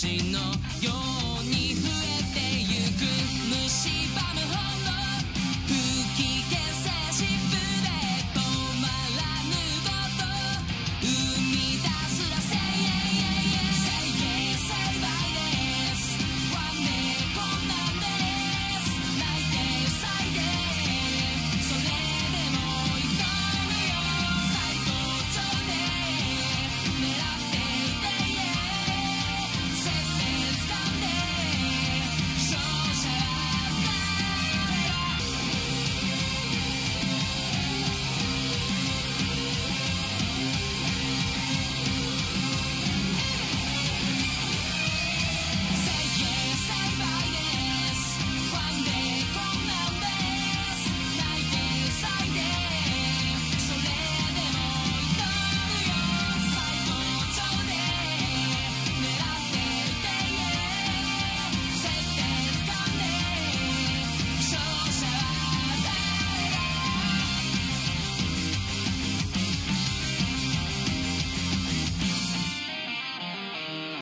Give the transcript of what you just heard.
私のよ